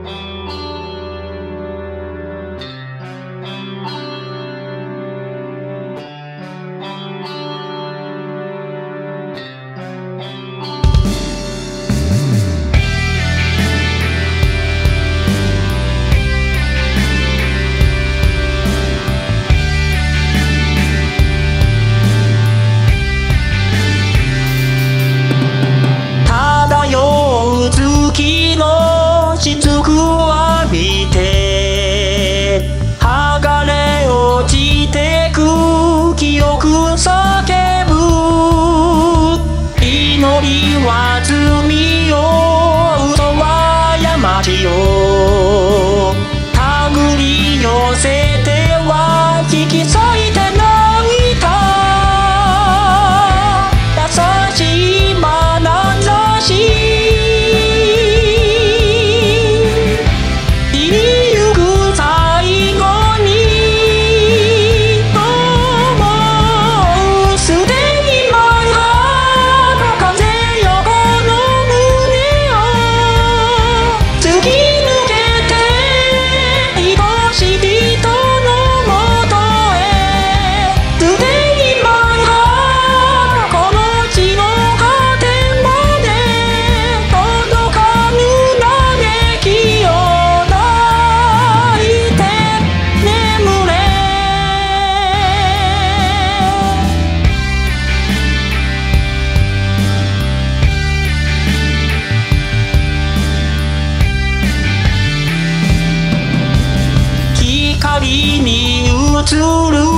に to do.